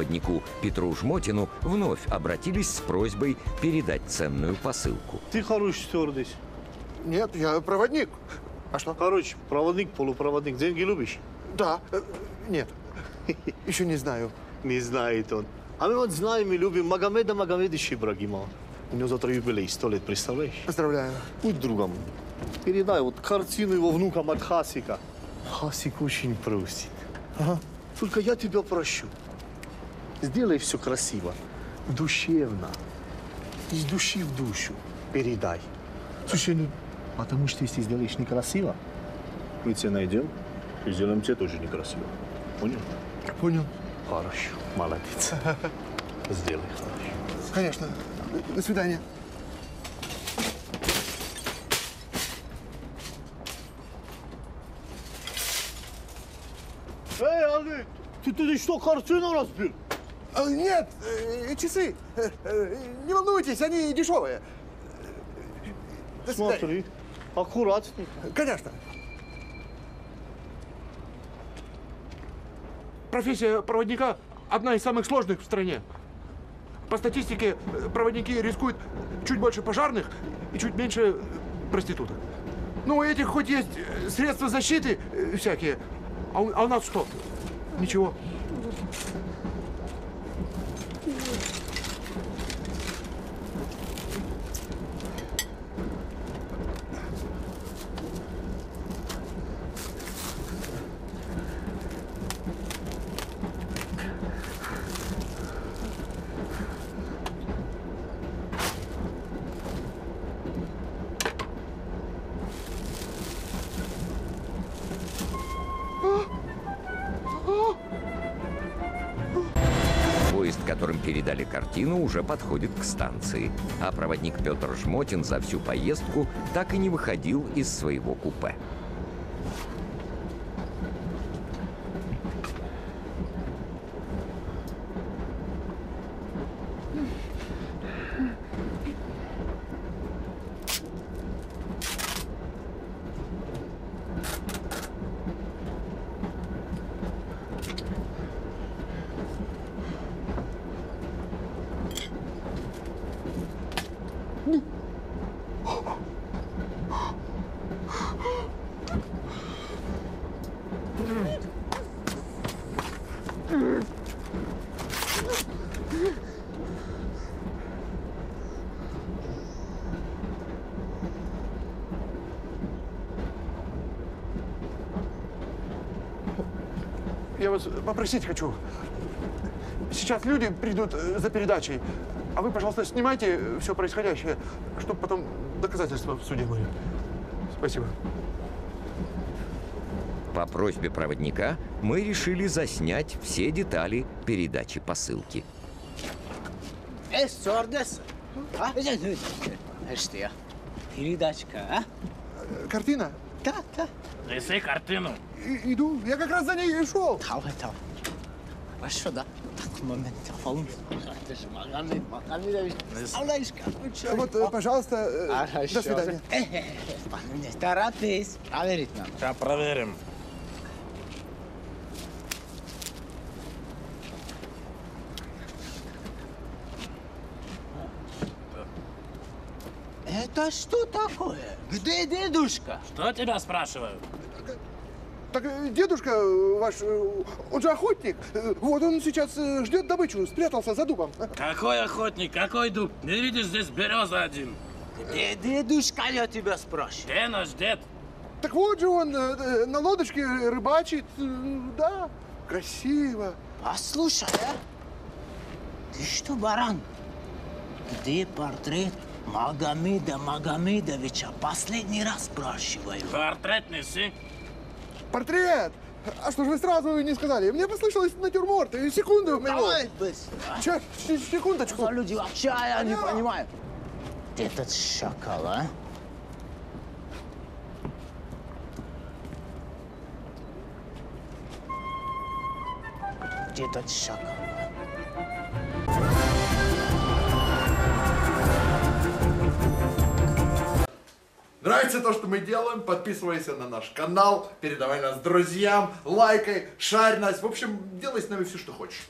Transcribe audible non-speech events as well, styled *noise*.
Проводнику Петру Жмотину вновь обратились с просьбой передать ценную посылку. Ты хороший стюардесс. Нет, я проводник. А что? Короче, проводник, полупроводник. Деньги любишь? Да. э, Нет. Еще не знаю. Не знает он. А мы вот знаем и любим Магомеда Магомедовича Ибрагимова. У него завтра юбилей, сто лет, представляешь? Поздравляю. Будь другом. Передай вот картину его внука от Хасика. Хасик очень просит. Ага. Только я тебя прощу. Сделай все красиво, душевно. Из души в душу передай. Слушай, ну, потому что если сделаешь некрасиво, мы тебя найдем и сделаем тебе тоже некрасиво. Понял? Понял. Хорошо, молодец. *laughs* Сделай хорошо. Конечно. До свидания. Эй, Али, ты, ты что, картину разбил? А, Нет, э, часы. Э, э, Не волнуйтесь, они дешевые. До. Смотри, аккуратней. Конечно. Профессия проводника одна из самых сложных в стране. По статистике, э, проводники рискуют чуть больше пожарных и чуть меньше э, проституток. Ну, у этих хоть есть э, средства защиты э, всякие, а у, а у нас что? Ничего. Thank you. Поезд, которым передали картину, уже подходит к станции. А проводник Петр Жмотин за всю поездку так и не выходил из своего купе. Я вас попросить хочу. Сейчас люди придут э, за передачей, а вы, пожалуйста, снимайте все происходящее, чтобы потом доказательства в суде были. Спасибо. По просьбе проводника мы решили заснять все детали передачи посылки. Э. А? Знаешь что? Передачка, а? Картина. Да, да. Неси картину. И- иду. Я как раз за ней и шел. Давай, давай. Хорошо, да? Так, момент. Представляешь, короче. Вот, э, пожалуйста, э, Хорошо. до свидания. Не торопись. Проверить надо. Сейчас проверим. Это что такое? Где дедушка? Что тебя спрашивают? Так э, дедушка э, ваш, э, он же охотник. Вот он сейчас ждет добычу, спрятался за дубом. Какой охотник, какой дуб? Не видишь, здесь береза один. Где дедушка, я тебя спрашиваю? Где наш дед? Так вот же он на лодочке рыбачит. Да, красиво. Послушай, а? Ты что, баран? Где портрет Магомеда Магомедовича? Последний раз спрашиваю. Портрет неси. Портрет! А что же вы сразу не сказали? Мне послышалось натюрморт. И Секунду. Давай быстро. Че, секундочку. За люди вообще я не понимаю. Где этот шакал, а? Где этот шакал? Нравится то, что мы делаем? Подписывайся на наш канал, передавай нас друзьям, лайкай, шарь нас. В общем, делай с нами все, что хочешь.